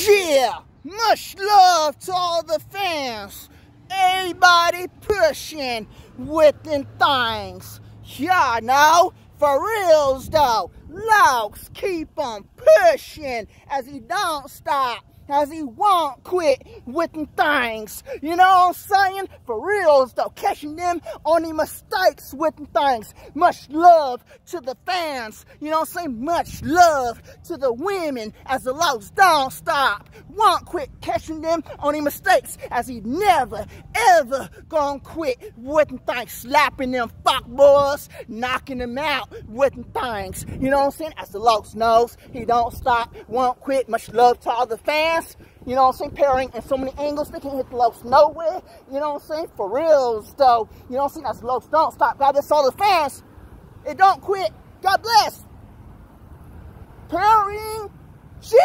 Yeah, much love to all the fans. Everybody pushing them things. Yeah, now, for reals though, Locs keep on pushing as he don't stop as he won't quit with them things. You know what I'm saying? For reals though, catching them on the mistakes with them things. Much love to the fans. You know what I'm saying? Much love to the women as the Locs don't stop. Won't quit catching them on the mistakes as he never ever gonna quit with them things. Slapping them fuck boys, knocking them out with them things. You know what I'm saying? As the Locs knows, he don't stop, won't quit. Much love to all the fans you know what I'm saying? Pairing in so many angles, they can't hit the Locs nowhere. You know what I'm saying? For reals, though. You know what I'm saying? That's Locs don't stop. God bless all the fans. It don't quit. God bless. Pairing shit.